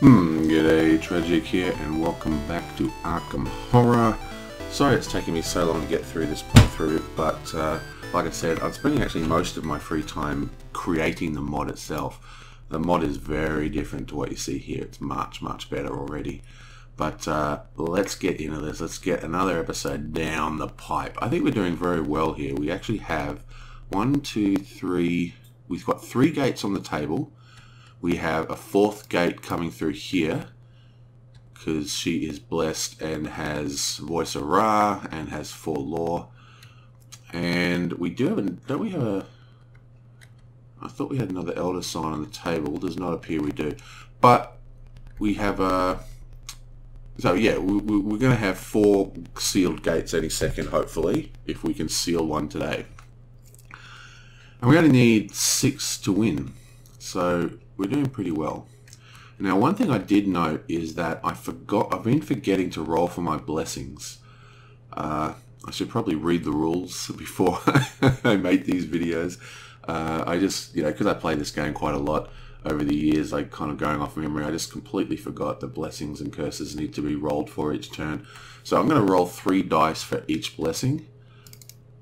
Hmm, g'day, Tragic here, and welcome back to Arkham Horror. Sorry it's taking me so long to get through this playthrough, but uh, like I said, I'm spending actually most of my free time creating the mod itself. The mod is very different to what you see here. It's much, much better already. But uh, let's get into this. Let's get another episode down the pipe. I think we're doing very well here. We actually have one, two, three... We've got three gates on the table we have a fourth gate coming through here because she is blessed and has voice of Ra and has four lore. And we do have a, don't we have a, I thought we had another elder sign on the table. Does not appear we do. But we have a, so yeah, we, we, we're going to have four sealed gates any second, hopefully, if we can seal one today. And we only need six to win. So we're doing pretty well. Now, one thing I did note is that I forgot, I've been forgetting to roll for my blessings. Uh, I should probably read the rules before I make these videos. Uh, I just, you know, because I play this game quite a lot over the years, like kind of going off memory, I just completely forgot that blessings and curses need to be rolled for each turn. So I'm going to roll three dice for each blessing.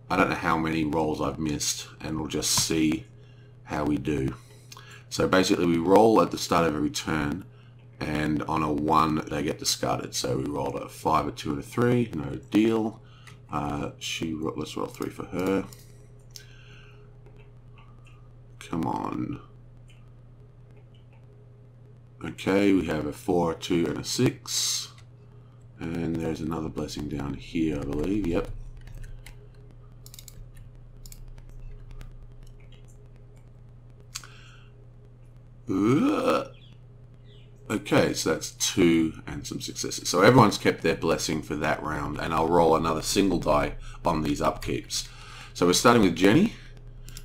I don't know how many rolls I've missed, and we'll just see how we do. So basically we roll at the start of every turn and on a 1 they get discarded. So we rolled a 5, a 2 and a 3, no deal. Uh, she Let's roll 3 for her. Come on. Okay, we have a 4, a 2 and a 6. And there's another blessing down here, I believe. Yep. Okay, so that's two and some successes. So everyone's kept their blessing for that round, and I'll roll another single die on these upkeeps. So we're starting with Jenny.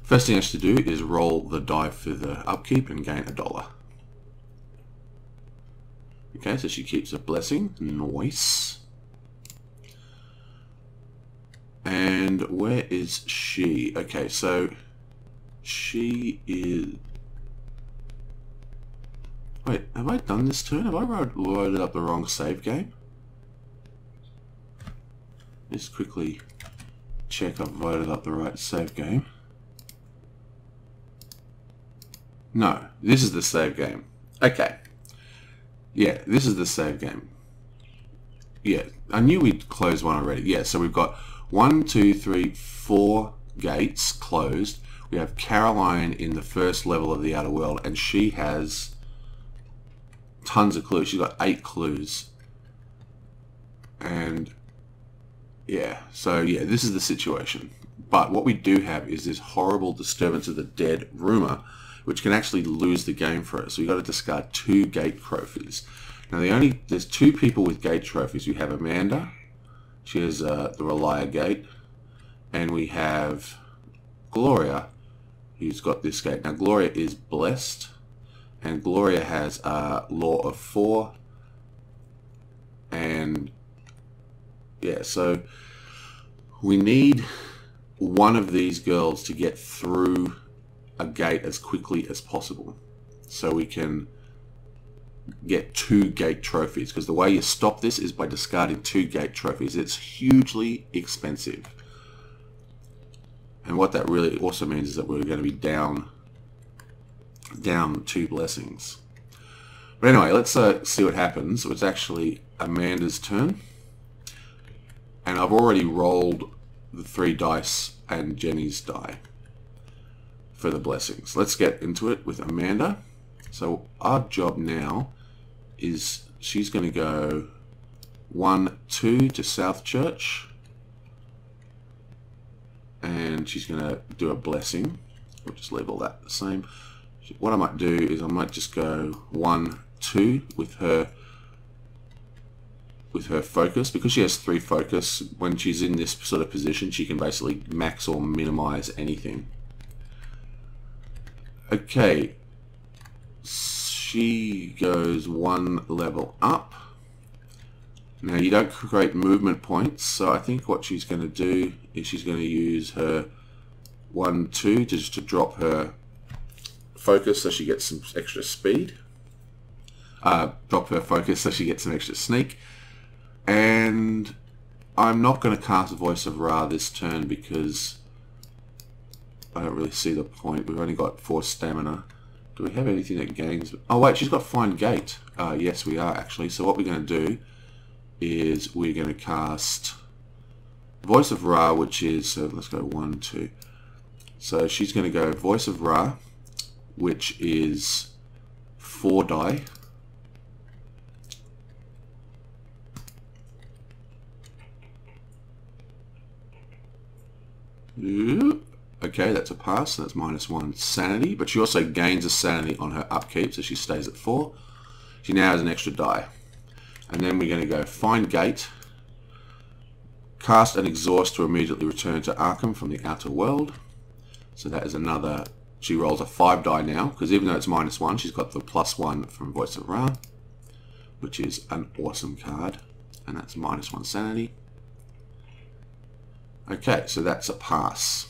First thing I have to do is roll the die for the upkeep and gain a dollar. Okay, so she keeps a blessing. Nice. And where is she? Okay, so she is Wait, have I done this turn? Have I loaded up the wrong save game? Just quickly check I've loaded up the right save game. No, this is the save game. Okay. Yeah, this is the save game. Yeah, I knew we'd closed one already. Yeah, so we've got one, two, three, four gates closed. We have Caroline in the first level of the outer world, and she has tons of clues. She's got eight clues. And yeah, so yeah, this is the situation. But what we do have is this horrible disturbance of the dead rumor, which can actually lose the game for us. So we've got to discard two gate trophies. Now the only there's two people with gate trophies. We have Amanda, she has uh, the R'lyeh gate, and we have Gloria, who's got this gate. Now Gloria is blessed, and Gloria has a lore of four. And yeah so we need one of these girls to get through a gate as quickly as possible so we can get two gate trophies. Because the way you stop this is by discarding two gate trophies. It's hugely expensive. And what that really also means is that we're going to be down down two blessings. But anyway, let's uh, see what happens. It's actually Amanda's turn. And I've already rolled the three dice and Jenny's die for the blessings. Let's get into it with Amanda. So our job now is she's going to go 1, 2 to South Church. And she's going to do a blessing. We'll just leave all that the same what I might do is I might just go one, two with her with her focus. Because she has three focus when she's in this sort of position she can basically max or minimize anything. Okay. She goes one level up. Now you don't create movement points so I think what she's going to do is she's going to use her one two just to drop her focus so she gets some extra speed. uh, drop her focus so she gets some extra sneak. And I'm not going to cast Voice of Ra this turn because I don't really see the point. We've only got 4 stamina. Do we have anything that gains... Oh wait, she's got Find Gate. Uh, yes, we are actually. So what we're going to do is we're going to cast Voice of Ra, which is... So let's go 1, 2. So she's going to go Voice of Ra, which is 4 die. Okay, that's a pass. That's minus one sanity. But she also gains a sanity on her upkeep, so she stays at four. She now has an extra die. And then we're going to go find gate. Cast an exhaust to immediately return to Arkham from the outer world. So that is another... She rolls a five die now, because even though it's minus one, she's got the plus one from Voice of Ra, which is an awesome card. And that's minus one sanity. Okay, so that's a pass.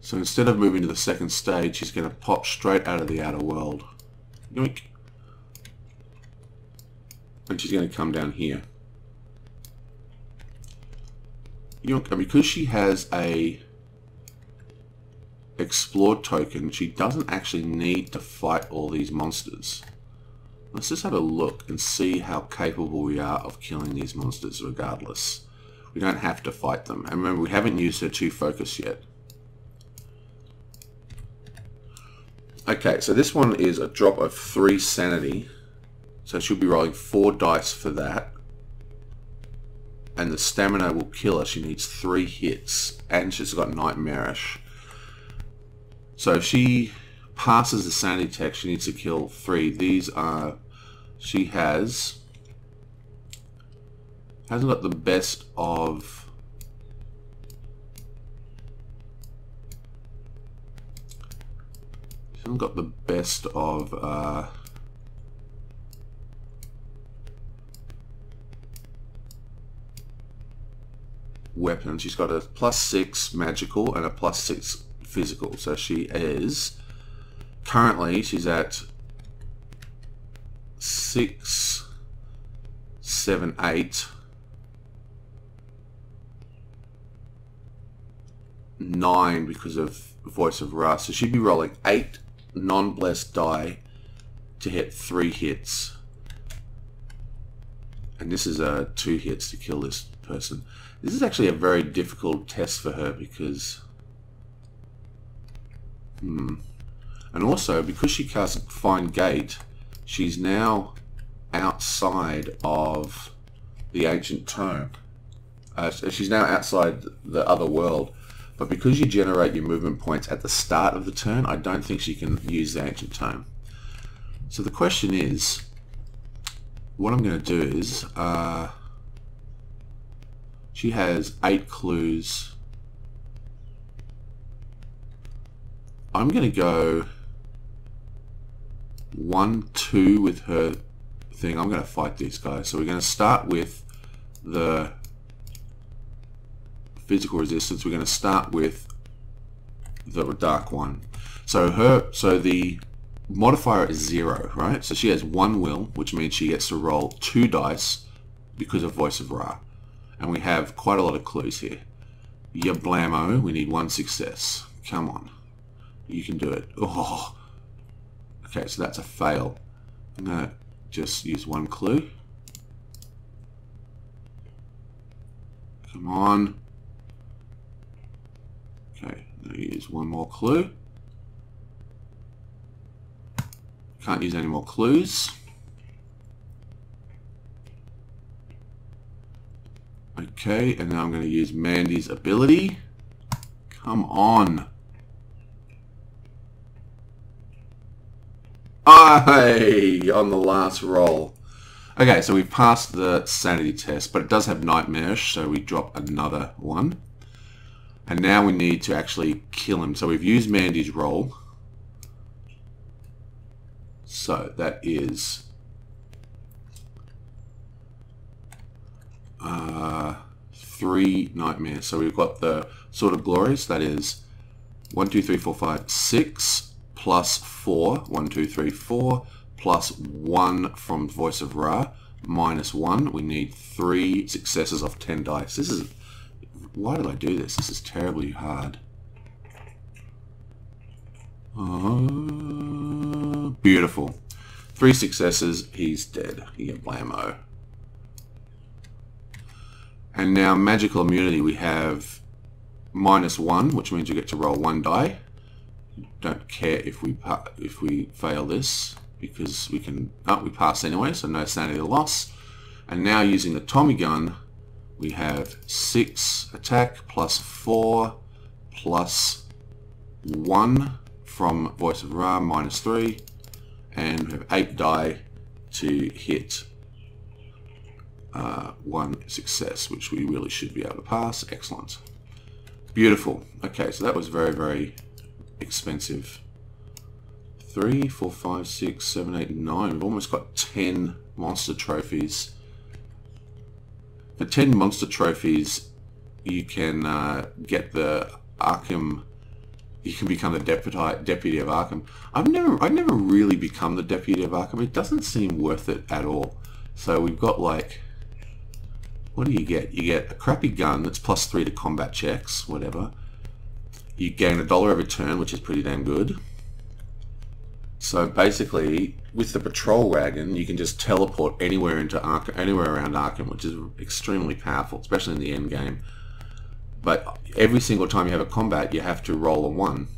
So instead of moving to the second stage, he's going to pop straight out of the outer world. Yoink. And she's going to come down here. Yoink. And because she has a explore token, she doesn't actually need to fight all these monsters. Let's just have a look and see how capable we are of killing these monsters regardless. We don't have to fight them. And remember, we haven't used her 2 focus yet. Okay, so this one is a drop of 3 sanity. So she'll be rolling 4 dice for that. And the stamina will kill her. She needs 3 hits. And she's got Nightmarish. So if she passes the sanity test, she needs to kill 3. These are... She has hasn't got the best of hasn't got the best of uh. She's got a plus six magical and a plus six physical. So she is currently she's at six, seven, eight. 9 because of Voice of Ra. So she'd be rolling 8 non-blessed die to hit 3 hits. And this is uh, 2 hits to kill this person. This is actually a very difficult test for her because... Hmm. And also, because she casts Find Gate, she's now outside of the Ancient Tome. Uh, she's now outside the other world. But because you generate your movement points at the start of the turn, I don't think she can use the Ancient Tome. So the question is, what I'm going to do is, uh, she has eight clues. I'm going to go one, two with her thing. I'm going to fight these guys. So we're going to start with the physical resistance, we're going to start with the dark one. So her, so the modifier is zero, right? So she has one will, which means she gets to roll two dice because of Voice of Ra. And we have quite a lot of clues here. Ya blammo, we need one success. Come on. You can do it. Oh. Okay, so that's a fail. I'm going to just use one clue. Come on. Okay, use one more clue. Can't use any more clues. Okay, and now I'm going to use Mandy's ability. Come on. Aye, on the last roll. Okay, so we've passed the sanity test, but it does have Nightmarish, so we drop another one. And now we need to actually kill him. So we've used Mandy's roll. So that is uh, three nightmares. So we've got the Sword of Glories. That is one, two, three, four, five, six plus four. One, two, three, four plus 1 from Voice of Ra minus 1. We need 3 successes of 10 dice. This is... Why did I do this? This is terribly hard. Uh, beautiful. Three successes, he's dead. You get blammo. And now magical immunity, we have minus one, which means you get to roll one die. Don't care if we if we fail this because we can. Oh, we pass anyway, so no sanity loss. And now using the Tommy gun, we have six attack plus four plus one from Voice of Ra minus three, and we have eight die to hit uh, one success, which we really should be able to pass. Excellent. Beautiful. Okay, so that was very, very expensive. Three, four, five, six, seven, eight, nine. We've almost got 10 monster trophies. For 10 monster trophies, you can uh, get the Arkham you can become the deputy deputy of Arkham. I've never I've never really become the deputy of Arkham. It doesn't seem worth it at all. So we've got like what do you get? You get a crappy gun that's plus three to combat checks, whatever. You gain a dollar every turn, which is pretty damn good. So basically, with the patrol wagon, you can just teleport anywhere into Arkham, anywhere around Arkham, which is extremely powerful, especially in the end game. But every single time you have a combat, you have to roll a one.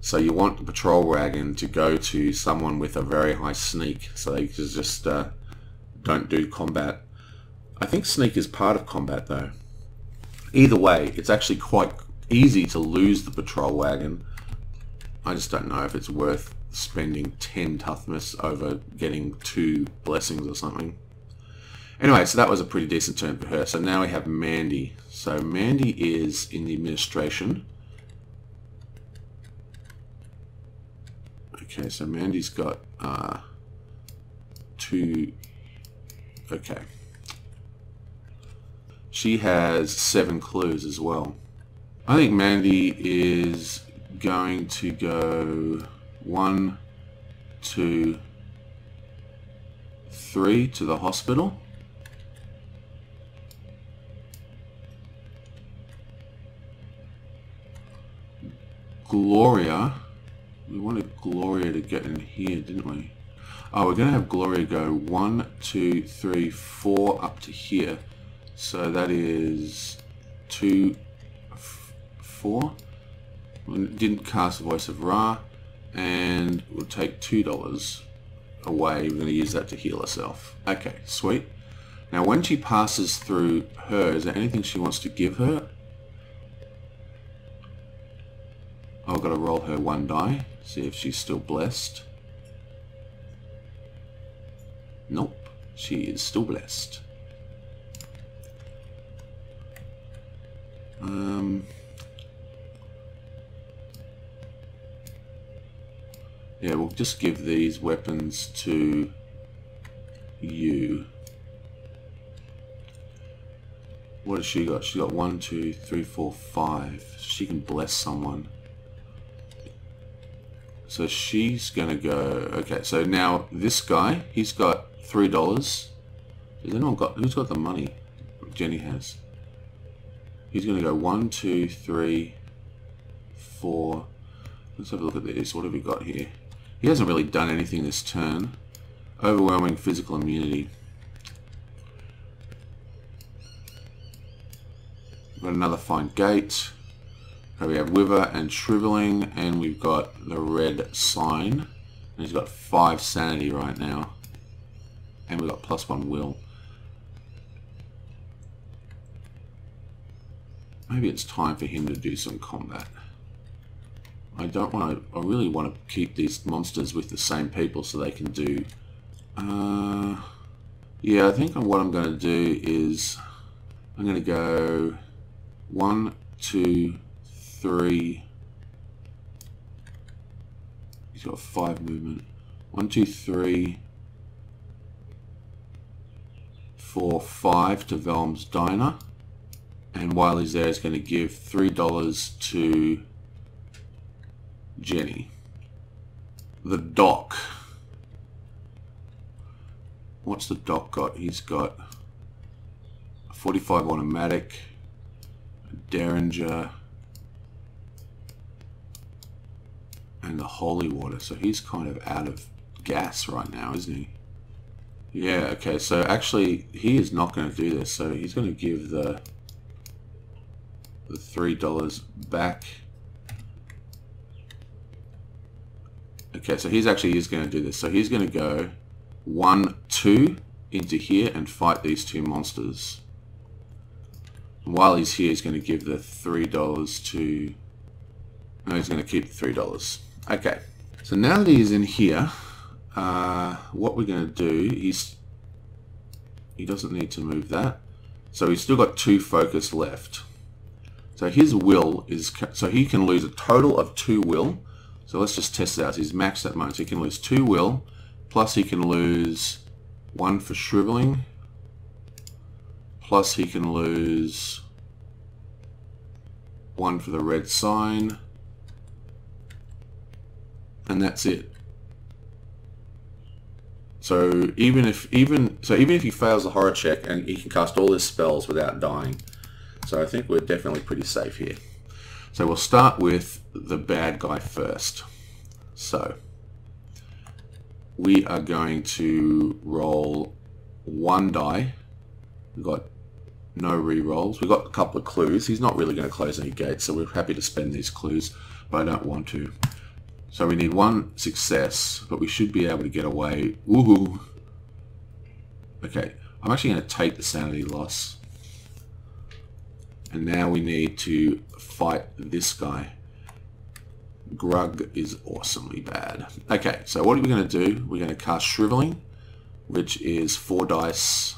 So you want the patrol wagon to go to someone with a very high sneak, so they just uh, don't do combat I think sneak is part of combat though. Either way, it's actually quite easy to lose the patrol wagon. I just don't know if it's worth spending 10 toughness over getting two blessings or something. Anyway, so that was a pretty decent turn for her. So now we have Mandy. So Mandy is in the administration. Okay, so Mandy's got uh, two... Okay. She has seven clues as well. I think Mandy is going to go one, two, three to the hospital. Gloria, we wanted Gloria to get in here, didn't we? Oh, we're going to have Gloria go one, two, three, four up to here. So that is two, four. We didn't cast the Voice of Ra, and we'll take two dollars away. We're going to use that to heal herself. Okay, sweet. Now, when she passes through her, is there anything she wants to give her? I've got to roll her one die, see if she's still blessed. Nope, she is still blessed. Um, yeah, we'll just give these weapons to you. What has she got? She got one, two, three, four, five. She can bless someone. So she's gonna go. Okay, so now this guy, he's got three dollars. Has anyone got? Who's got the money? Jenny has. He's to go one, two, three, four. Let's have a look at this. What have we got here? He hasn't really done anything this turn. Overwhelming physical immunity. We've got another Find Gate. we have Wither and Shriveling, and we've got the red sign. And he's got five sanity right now. And we've got plus one will. Maybe it's time for him to do some combat. I don't want to, I really want to keep these monsters with the same people so they can do, uh, yeah, I think what I'm going to do is, I'm going to go one, two, three, he's got five movement, one, two, three, four, five to Velma's Diner. And while he's there, he's going to give $3 to Jenny. The dock. what's the Doc got? He's got a 45 automatic, a Derringer, and the Holy Water. So he's kind of out of gas right now, isn't he? Yeah, okay, so actually he is not going to do this. So he's going to give the the $3 back. Okay, so he's actually is going to do this. So he's going to go 1, 2 into here and fight these two monsters. while he's here, he's going to give the $3 to... No, he's going to keep the $3. Okay, so now that he's in here, uh, what we're going to do is... He doesn't need to move that. So he's still got two focus left. So his will is, so he can lose a total of two will. So let's just test it out. He's maxed at moment. He can lose two will, plus he can lose one for shriveling, plus he can lose one for the red sign, and that's it. So even if even so even if he fails the horror check and he can cast all his spells without dying, so I think we're definitely pretty safe here. So we'll start with the bad guy first. So we are going to roll one die. We've got no re-rolls. We've got a couple of clues. He's not really going to close any gates, so we're happy to spend these clues, but I don't want to. So we need one success, but we should be able to get away. Woohoo! Okay, I'm actually going to take the sanity loss. And now we need to fight this guy. Grug is awesomely bad. Okay, so what are we going to do? We're going to cast Shriveling, which is four dice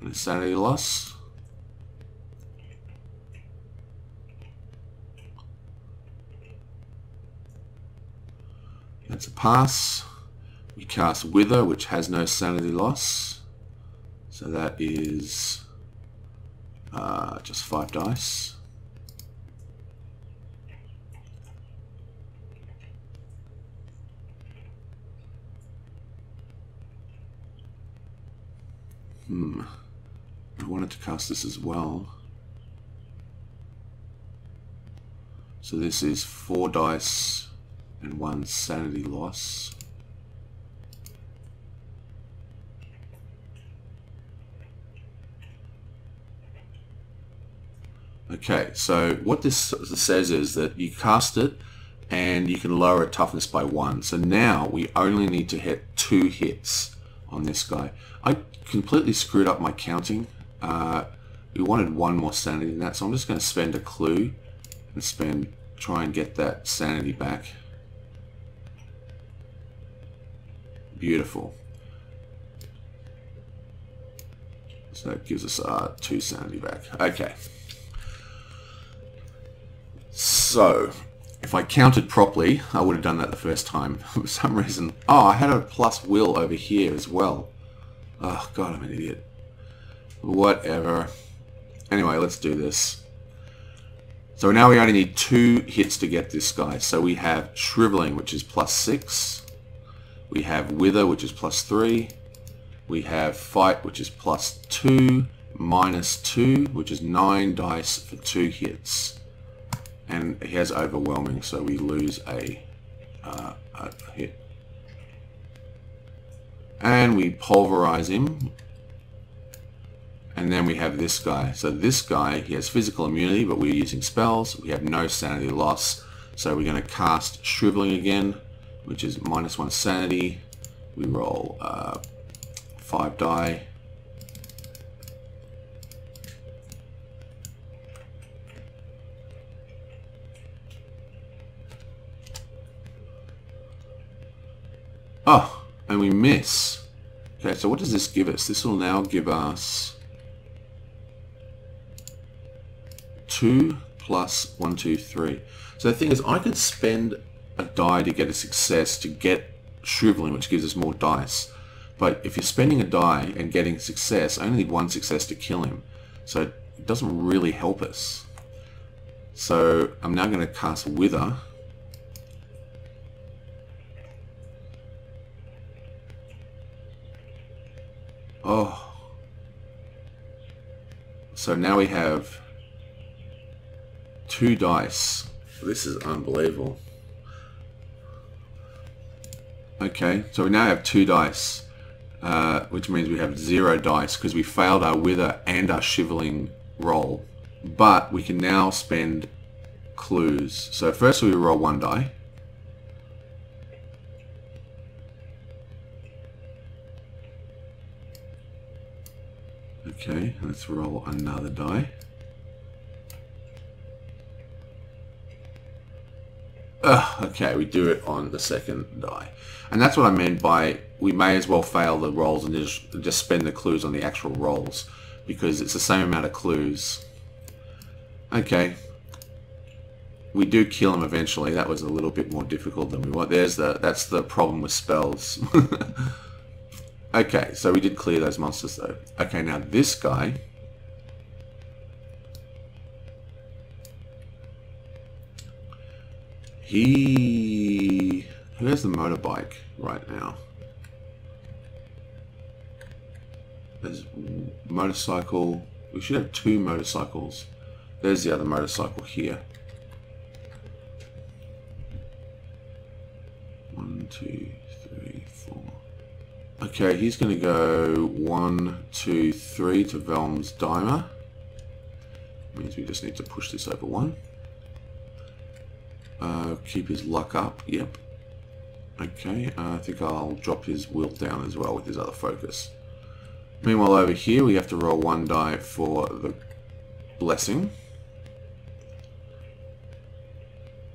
and a sanity loss. That's a pass. We cast Wither, which has no sanity loss. So that is uh, just five dice. Hmm. I wanted to cast this as well. So this is four dice and one sanity loss. Okay, so what this says is that you cast it and you can lower a toughness by one. So now we only need to hit two hits on this guy. I completely screwed up my counting. Uh, we wanted one more sanity than that, so I'm just going to spend a clue and spend try and get that sanity back. Beautiful. So that gives us uh, two sanity back. Okay. So, if I counted properly, I would have done that the first time. For some reason, oh, I had a plus will over here as well. Oh, God, I'm an idiot. Whatever. Anyway, let's do this. So now we only need two hits to get this guy. So we have Shriveling, which is plus six. We have Wither, which is plus three. We have Fight, which is plus two, minus two, which is nine dice for two hits and he has overwhelming, so we lose a, uh, a hit. And we pulverize him. And then we have this guy. So this guy, he has physical immunity, but we're using spells. We have no sanity loss. So we're going to cast Shriveling again, which is minus one sanity. We roll uh, five die. Oh, and we miss. Okay, so what does this give us? This will now give us 2 plus 1, 2, 3. So the thing is, I could spend a die to get a success to get Shriveling, which gives us more dice. But if you're spending a die and getting success, I only need one success to kill him. So it doesn't really help us. So I'm now going to cast Wither. Oh. So now we have two dice. This is unbelievable. Okay, so we now have two dice, uh, which means we have zero dice because we failed our wither and our Shriveling roll. But we can now spend clues. So first we roll one die. Okay, let's roll another die. Ugh, okay, we do it on the second die. And that's what I meant by we may as well fail the rolls and just, just spend the clues on the actual rolls because it's the same amount of clues. Okay. We do kill him eventually. That was a little bit more difficult than we want. There's the that's the problem with spells. okay, so we did clear those monsters though. Okay, now this guy He... Who has the motorbike right now? There's motorcycle. We should have two motorcycles. There's the other motorcycle here. One, two. Okay, he's going to go one, two, three to Velma's Diner. Means we just need to push this over one. Uh, keep his luck up, yep. Okay, uh, I think I'll drop his will down as well with his other focus. Meanwhile over here we have to roll one die for the blessing.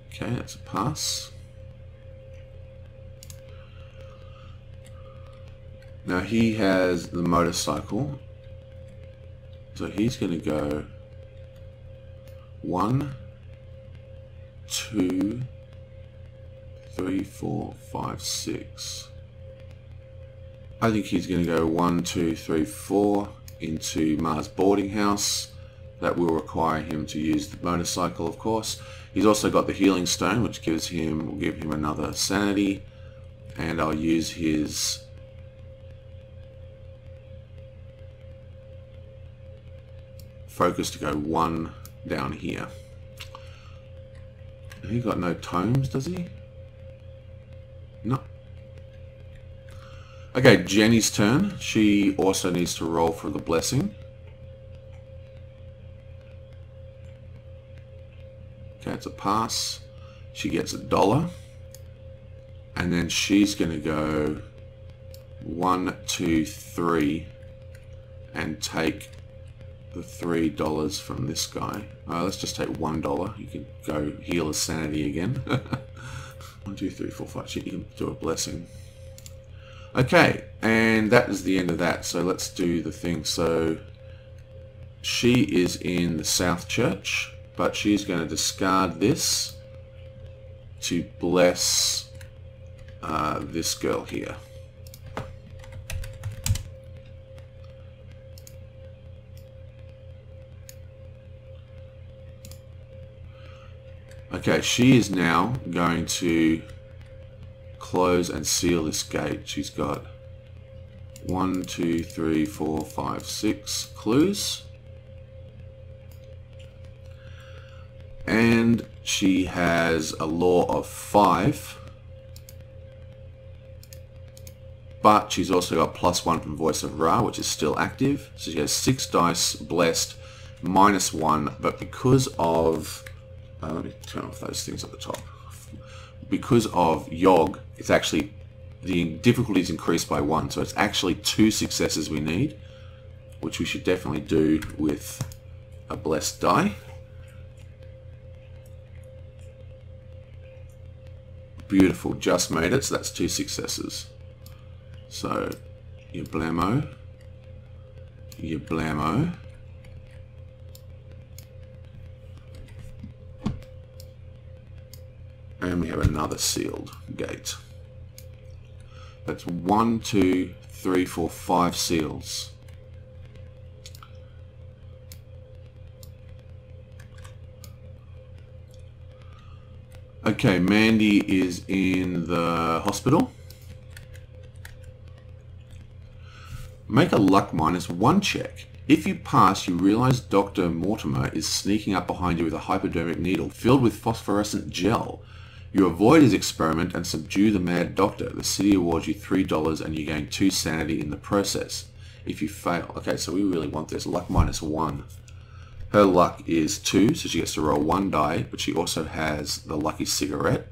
Okay, that's a pass. Now he has the motorcycle. So he's going to go one, two, three, four, five, six. I think he's going to go one, two, three, four into Ma's boarding house. That will require him to use the motorcycle, of course. He's also got the healing stone, which gives him will give him another sanity, and I'll use his focus to go one down here. He got no tomes, does he? No. Okay, Jenny's turn. She also needs to roll for the blessing. Okay, it's a pass. She gets a dollar. And then she's going to go one, two, three, and take the three dollars from this guy. Uh, let's just take one dollar. You can go heal his sanity again. one, two, three, four, five. You can do a blessing. Okay, and that is the end of that. So let's do the thing. So she is in the South Church, but she's going to discard this to bless uh, this girl here. Okay, she is now going to close and seal this gate. She's got one, two, three, four, five, six clues. And she has a lore of five. But she's also got plus one from Voice of Ra, which is still active. So she has six dice blessed, minus one. But because of uh, let me turn off those things at the top. Because of Yogg, it's actually, the difficulty is increased by one, so it's actually two successes we need, which we should definitely do with a blessed die. Beautiful, just made it, so that's two successes. So, your blammo, your blammo, and we have another sealed gate. That's one, two, three, four, five seals. Okay, Mandy is in the hospital. Make a luck minus one check. If you pass, you realize Dr. Mortimer is sneaking up behind you with a hypodermic needle filled with phosphorescent gel. You avoid his experiment and subdue the mad doctor. The city awards you $3 and you gain 2 sanity in the process. If you fail, okay, so we really want this. Luck minus 1. Her luck is 2, so she gets to roll 1 die, but she also has the lucky cigarette.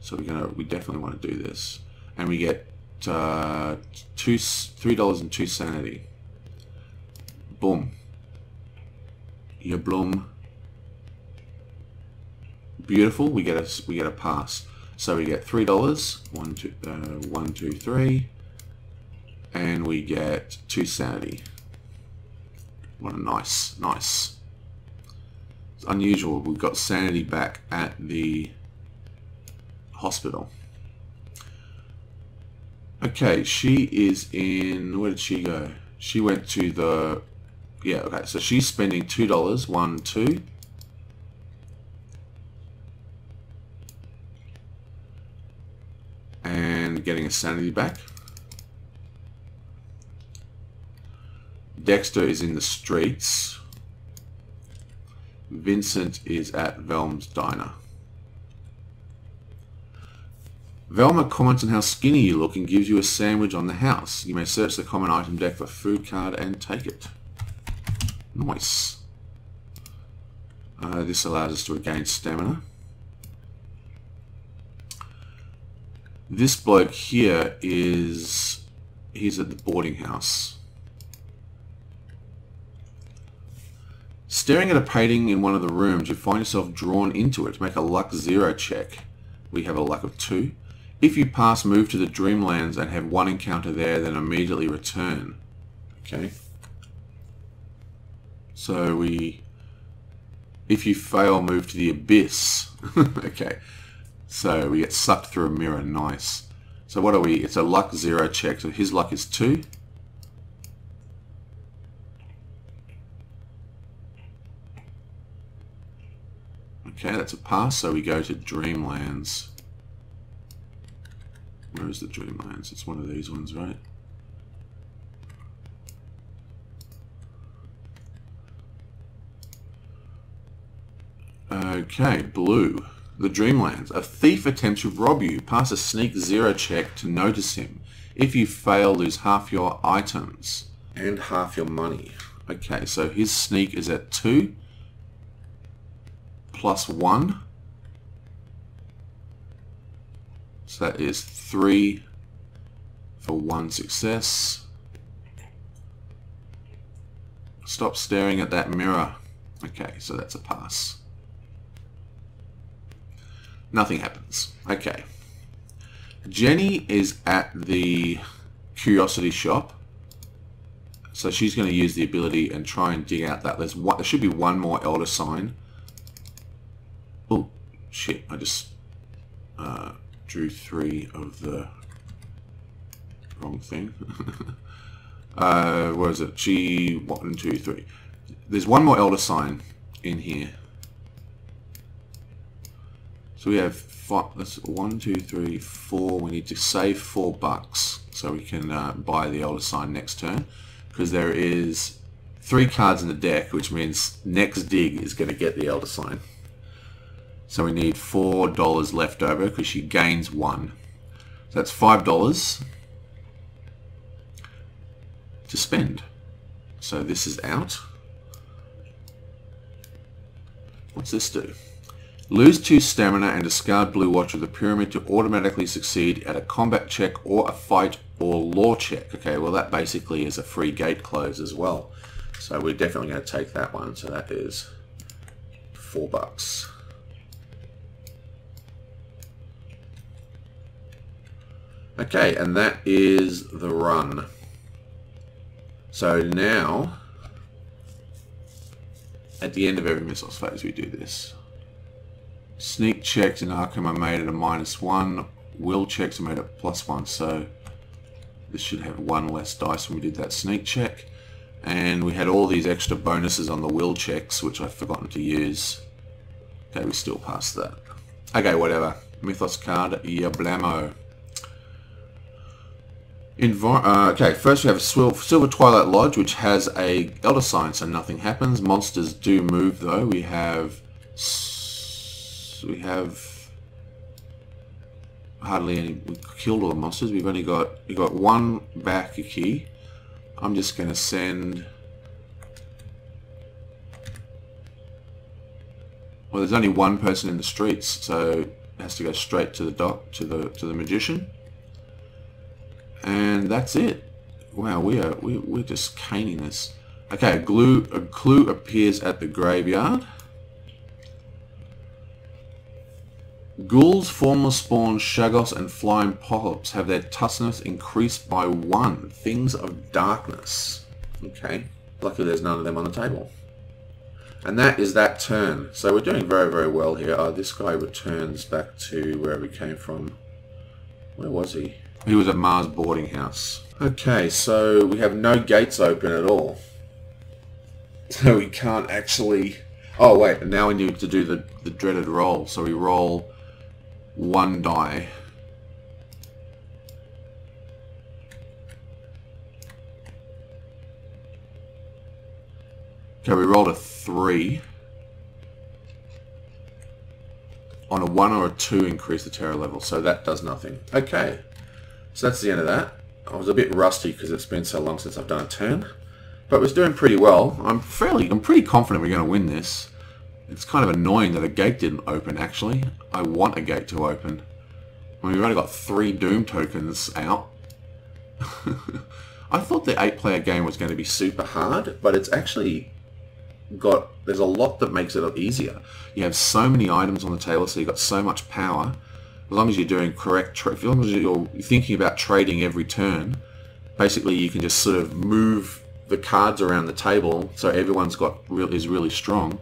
So we're gonna, we definitely want to do this. And we get uh, two, $3 and 2 sanity. Boom. Yeah, bloom beautiful. We get a we get a pass. So we get three dollars. One two uh, one two three, and we get two sanity. What a nice nice. It's unusual. We've got sanity back at the hospital. Okay, she is in. Where did she go? She went to the. Yeah. Okay. So she's spending two dollars. One two. getting his sanity back. Dexter is in the streets. Vincent is at Velma's diner. Velma comments on how skinny you look and gives you a sandwich on the house. You may search the common item deck for food card and take it. Nice. Uh, this allows us to regain stamina. This bloke here is, he's at the boarding house. Staring at a painting in one of the rooms, you find yourself drawn into it. Make a luck zero check. We have a luck of two. If you pass, move to the Dreamlands and have one encounter there, then immediately return. Okay. So we, if you fail, move to the Abyss. okay. So we get sucked through a mirror. Nice. So what are we? It's a luck zero check. So his luck is two. Okay, that's a pass. So we go to Dreamlands. Where is the Dreamlands? It's one of these ones, right? Okay, blue. The Dreamlands. A thief attempts to rob you. Pass a sneak zero check to notice him. If you fail, lose half your items. And half your money. Okay, so his sneak is at 2. Plus 1. So that is 3 for one success. Stop staring at that mirror. Okay, so that's a pass. Nothing happens. Okay. Jenny is at the curiosity shop. So she's going to use the ability and try and dig out that. There's one, there should be one more elder sign. Oh, shit. I just uh, drew three of the wrong thing. uh, where is it? G, one, two, three. There's one more elder sign in here. So we have five, that's one, two, three, four. We need to save four bucks so we can uh, buy the Elder Sign next turn because there is three cards in the deck, which means next dig is going to get the Elder Sign. So we need four dollars left over because she gains one. So that's five dollars to spend. So this is out. What's this do? Lose 2 stamina and discard Blue Watcher of the Pyramid to automatically succeed at a combat check or a fight or lore check. Okay, well that basically is a free gate close as well. So we're definitely going to take that one. So that is 4 bucks. Okay, and that is the run. So now, at the end of every Mythos phase, we do this. Sneak checks in Arkham I made at a minus one. Will checks I made at plus one. So this should have one less dice when we did that sneak check. And we had all these extra bonuses on the will checks, which I've forgotten to use. Okay, we still passed that. Okay, whatever. Mythos card, Yablamo. Envi uh, okay, first we have Silver Twilight Lodge, which has a Elder Sign, so nothing happens. Monsters do move, though. We have... We have... Hardly any... We killed all the monsters. We've only got... We've got one back key. I'm just going to send... Well, there's only one person in the streets, so it has to go straight to the doc, to the to the magician and that's it. Wow, we are we, we're just caning this. Okay, a, glue, a clue appears at the graveyard. Ghouls, formless spawns, shoggoths, and flying polyps have their toughness increased by one. Things of darkness. Okay. Luckily there's none of them on the table. And that is that turn. So we're doing very, very well here. Uh, this guy returns back to where we came from. Where was he? He was at Ma's boarding house. Okay, so we have no gates open at all. So we can't actually... Oh wait, now we need to do the, the dreaded roll. So we roll one die. Okay, we rolled a three. On a one or a two increase the terror level, so that does nothing. Okay. So that's the end of that. I was a bit rusty because it's been so long since I've done a turn. But was doing pretty well. I'm fairly, I'm pretty confident we're going to win this. It's kind of annoying that a gate didn't open, actually. I want a gate to open. We've only got three Doom tokens out. I thought the eight-player game was going to be super hard, but it's actually got... There's a lot that makes it easier. You have so many items on the table, so you've got so much power as long as you're doing correct, as long as you're thinking about trading every turn, basically you can just sort of move the cards around the table so everyone's got is really strong,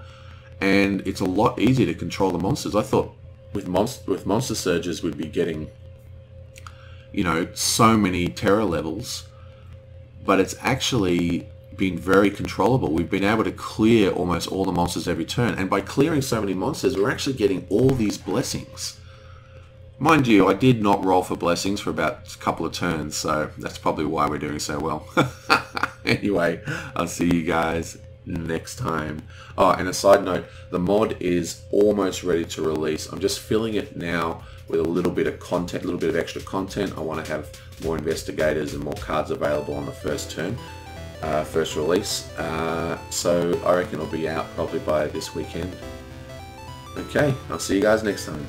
and it's a lot easier to control the monsters. I thought with monster with monster surges we'd be getting, you know, so many terror levels, but it's actually been very controllable. We've been able to clear almost all the monsters every turn, and by clearing so many monsters, we're actually getting all these blessings. Mind you, I did not roll for blessings for about a couple of turns, so that's probably why we're doing so well. anyway, I'll see you guys next time. Oh, and a side note, the mod is almost ready to release. I'm just filling it now with a little bit of content, a little bit of extra content. I want to have more investigators and more cards available on the first turn, uh, first release. Uh, so I reckon it'll be out probably by this weekend. Okay, I'll see you guys next time.